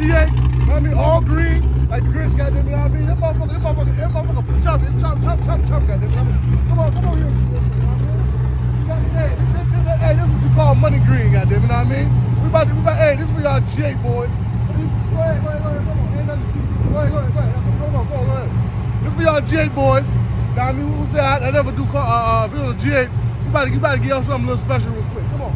68. I mean, all green, like the Grinch, goddamn it, I mean, that motherfucker, that motherfucker, that motherfucker, chop, it, chop, chop, chop, chop, goddamn it. I mean, come on, come on here. You got- Hey, this, this, this, hey, this is what you call money green, goddamn it, you know what I mean? We about to, we about, hey, this is for y'all J boys. Go ahead, go ahead, go ahead, come on, ain't nothing to see. Go ahead, go ahead, go ahead, go, go, go, go ahead. This for y'all J boys. Now, I mean, what was that? I, I never do call, uh, uh, if it was a J, you about to, you about to get y'all something a little special real quick. Come on.